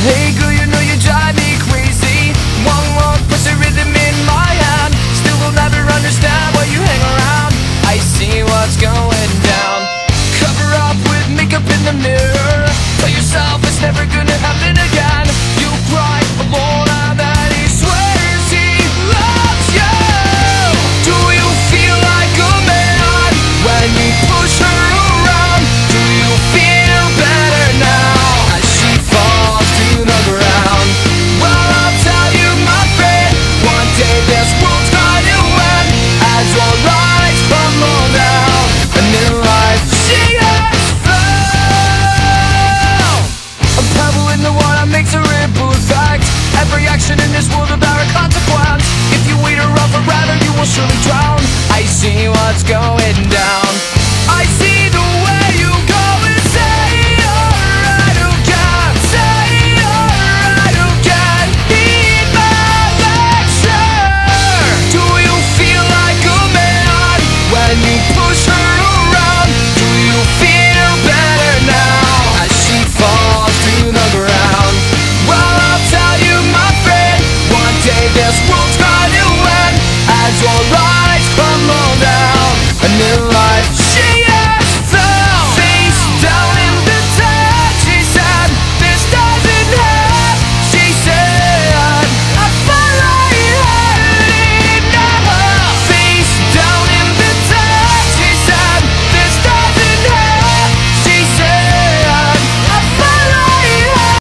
Hey girl, you know you drive me crazy. One push rhythm in my hand. Still will never understand why you hang around. I see what's going down. Cover up with makeup in the mirror. Tell yourself it's never gonna happen again. You cry alone makes a ripple effect. Every action in this world bear a consequence. If you wait around forever, you will surely drown. I see what's going.